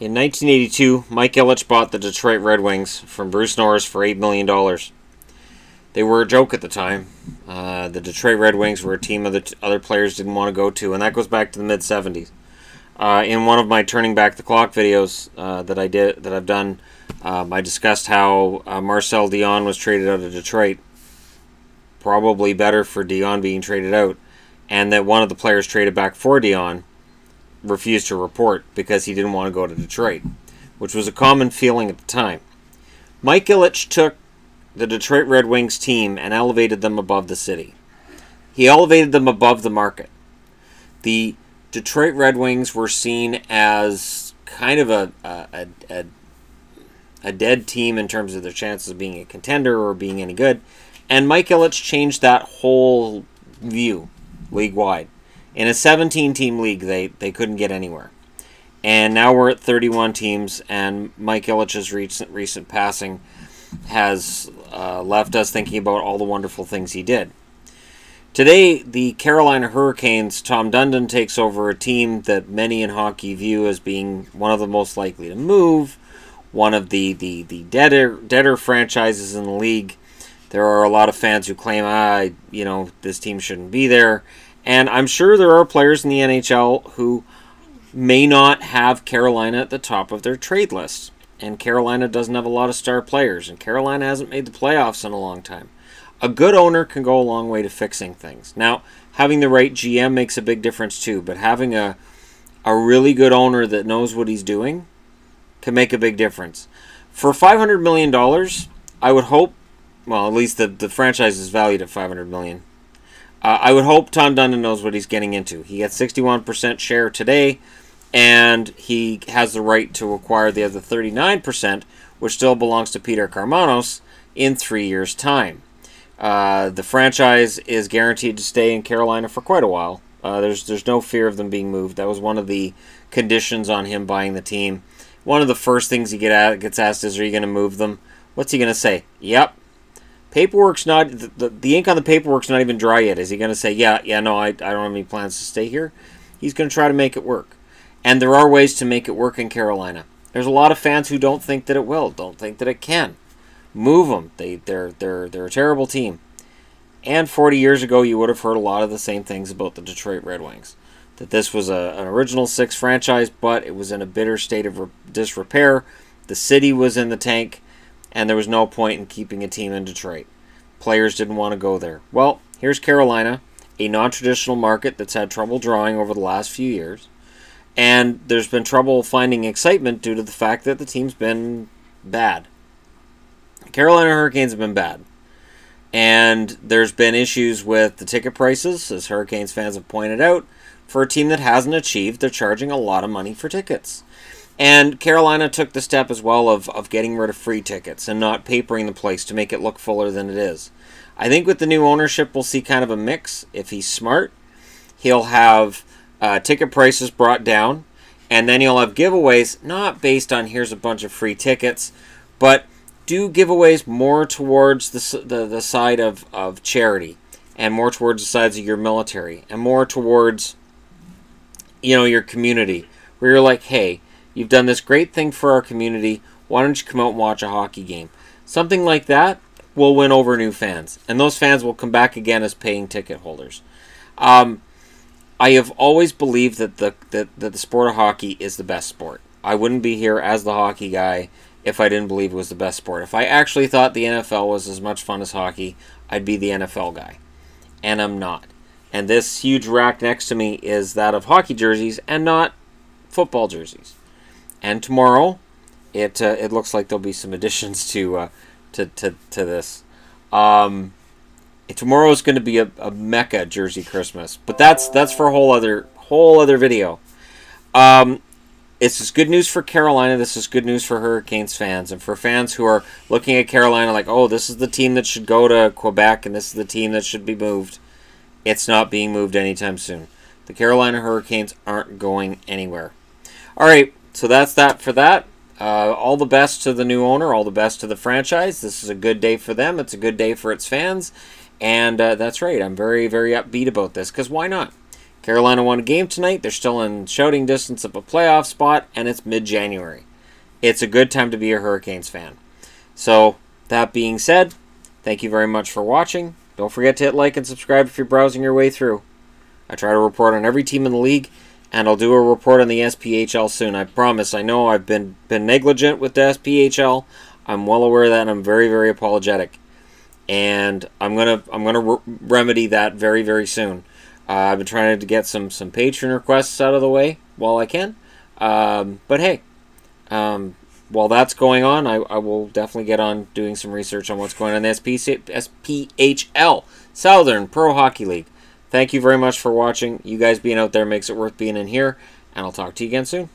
In 1982, Mike Ilitch bought the Detroit Red Wings from Bruce Norris for $8 million. They were a joke at the time. Uh, the Detroit Red Wings were a team other, other players didn't want to go to, and that goes back to the mid 70s. Uh, in one of my turning back the clock videos uh, that I did that I've done, um, I discussed how uh, Marcel Dionne was traded out of Detroit. Probably better for Dionne being traded out, and that one of the players traded back for Dionne refused to report because he didn't want to go to Detroit, which was a common feeling at the time. Mike Ilitch took the Detroit Red Wings team and elevated them above the city. He elevated them above the market. The Detroit Red Wings were seen as kind of a, a, a, a dead team in terms of their chances of being a contender or being any good. And Mike Ilitch changed that whole view league wide. In a 17 team league, they, they couldn't get anywhere. And now we're at 31 teams, and Mike Ilitch's recent, recent passing has uh, left us thinking about all the wonderful things he did. Today, the Carolina Hurricanes, Tom Dundon takes over a team that many in hockey view as being one of the most likely to move, one of the, the, the deader, deader franchises in the league. There are a lot of fans who claim, ah, you know, this team shouldn't be there. And I'm sure there are players in the NHL who may not have Carolina at the top of their trade list. And Carolina doesn't have a lot of star players, and Carolina hasn't made the playoffs in a long time. A good owner can go a long way to fixing things. Now, having the right GM makes a big difference too, but having a a really good owner that knows what he's doing can make a big difference. For $500 million, I would hope, well, at least the, the franchise is valued at $500 million. Uh, I would hope Tom Dundon knows what he's getting into. He gets 61% share today, and he has the right to acquire the other 39%, which still belongs to Peter Karmanos, in three years' time. Uh, the franchise is guaranteed to stay in Carolina for quite a while. Uh, there's there's no fear of them being moved. That was one of the conditions on him buying the team. One of the first things he get at, gets asked is, "Are you going to move them?" What's he going to say? Yep, Paperwork's not the, the, the ink on the paperwork's not even dry yet. Is he going to say, "Yeah, yeah, no, I, I don't have any plans to stay here"? He's going to try to make it work, and there are ways to make it work in Carolina. There's a lot of fans who don't think that it will, don't think that it can. Move them. They they're they're they're a terrible team. And 40 years ago, you would have heard a lot of the same things about the Detroit Red Wings. That this was a, an original six franchise, but it was in a bitter state of disrepair. The city was in the tank and there was no point in keeping a team in Detroit. Players didn't want to go there. Well, here's Carolina, a non traditional market that's had trouble drawing over the last few years. And there's been trouble finding excitement due to the fact that the team's been bad. Carolina Hurricanes have been bad. And there's been issues with the ticket prices, as Hurricanes fans have pointed out, for a team that hasn't achieved. They're charging a lot of money for tickets. And Carolina took the step as well of, of getting rid of free tickets and not papering the place to make it look fuller than it is. I think with the new ownership, we'll see kind of a mix. If he's smart, he'll have uh, ticket prices brought down, and then he'll have giveaways not based on here's a bunch of free tickets, but do giveaways more towards the, the, the side of, of charity and more towards the sides of your military and more towards you know your community where you're like hey You've done this great thing for our community. Why don't you come out and watch a hockey game? Something like that will win over new fans, and those fans will come back again as paying ticket holders. Um, I have always believed that the that, that the sport of hockey is the best sport. I wouldn't be here as the hockey guy if I didn't believe it was the best sport. If I actually thought the NFL was as much fun as hockey, I'd be the NFL guy. And I'm not. And this huge rack next to me is that of hockey jerseys and not football jerseys and tomorrow, it uh, it looks like there'll be some additions to uh, to, to to this. Um, tomorrow is going to be a, a Mecca Jersey Christmas, but that's that's for a whole other whole other video. Um, this is good news for Carolina. This is good news for Hurricanes fans and for fans who are looking at Carolina like, oh, this is the team that should go to Quebec and this is the team that should be moved. It's not being moved anytime soon. The Carolina Hurricanes aren't going anywhere. All right, so that's that for that. Uh, all the best to the new owner, all the best to the franchise. This is a good day for them. It's a good day for its fans. And uh, that's right. I'm very, very upbeat about this because why not? Carolina won a game tonight. They're still in shouting distance of a playoff spot, and it's mid January. It's a good time to be a Hurricanes fan. So, that being said, thank you very much for watching. Don't forget to hit like and subscribe if you're browsing your way through. I try to report on every team in the league, and I'll do a report on the SPHL soon. I promise. I know I've been been negligent with the SPHL. I'm well aware of that, and I'm very very apologetic. And I'm gonna I'm gonna re remedy that very very soon. Uh, I've been trying to get some some Patreon requests out of the way while I can. Um, but hey, um, while that's going on, I, I will definitely get on doing some research on what's going on in the SPHL, Southern Pro Hockey League. Thank you very much for watching. You guys being out there makes it worth being in here, and I'll talk to you again soon.